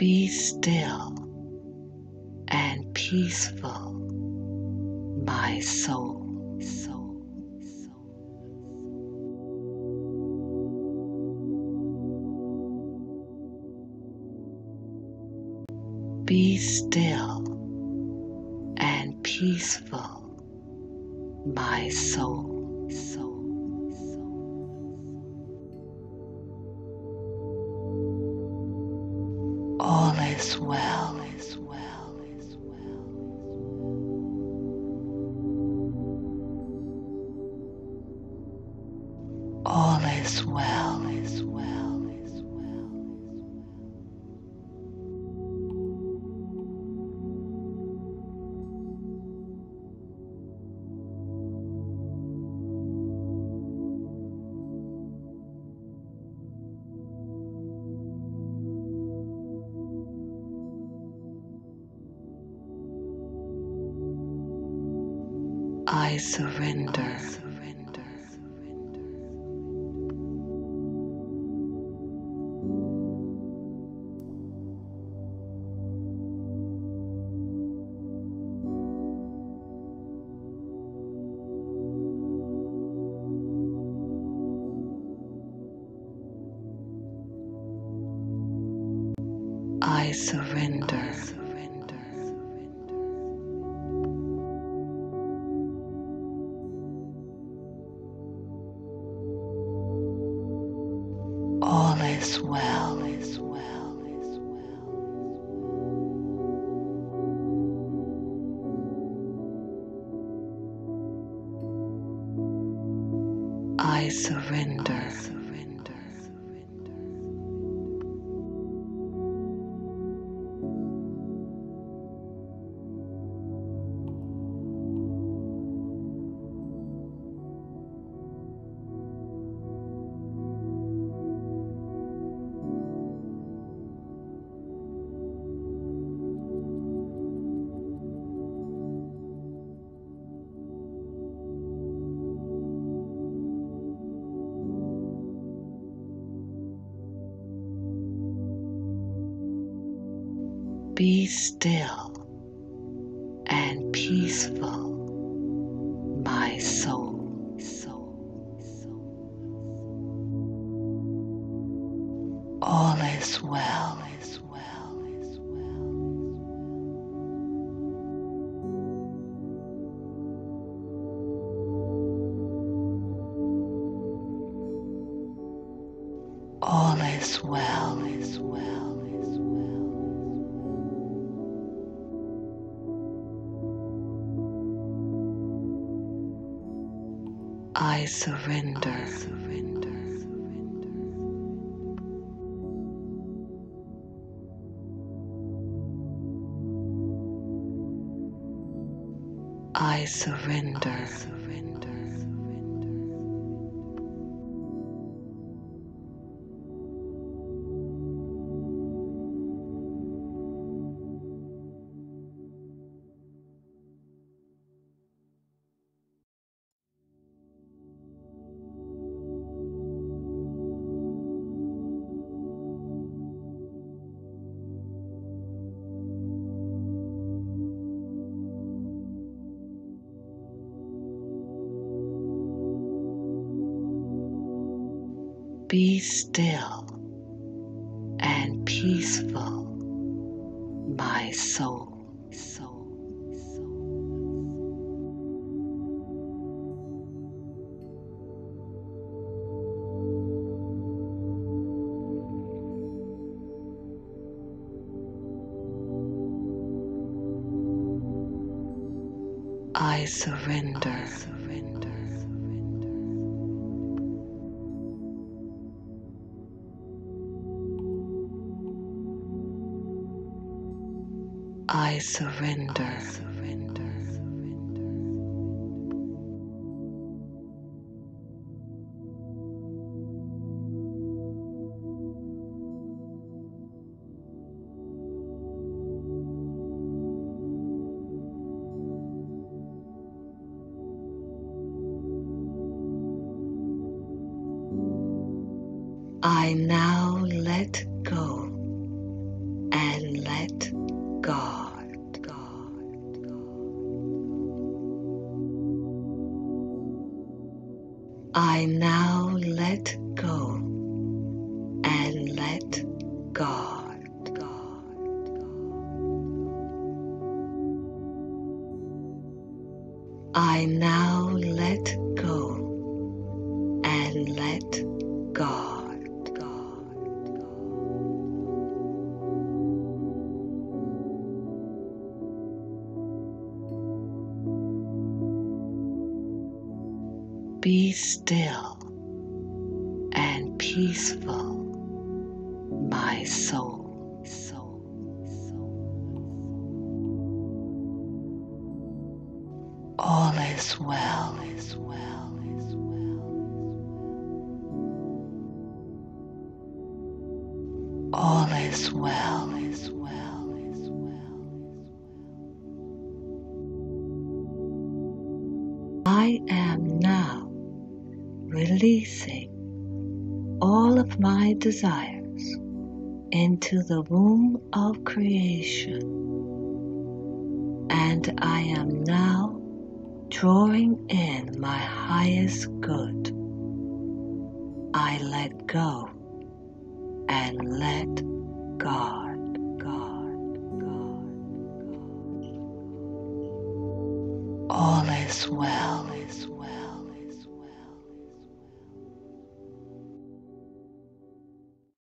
Be still and peaceful, my soul. soul. Be still and peaceful, my soul. soul, All is well. All is well. I surrender. surrender. I surrender. surrender. Is well. Is well. Well. I surrender. surrender. Be still and peaceful, my soul. soul, soul. All is well. Is well. Is well. All is well. Is well. I surrender. surrender. I surrender. surrender. Be still and peaceful, my soul. I surrender. surrender. I surrender. surrender. I now let go and let God. I now let go and let God. Be still and peaceful, my soul. All is well, is well, is well. All is well, is well, is well. I am now releasing all of my desires into the womb of creation. And I am now drawing in my highest good. I let go and let God. All is well, is